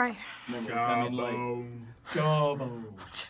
right. Remember. Jawbone.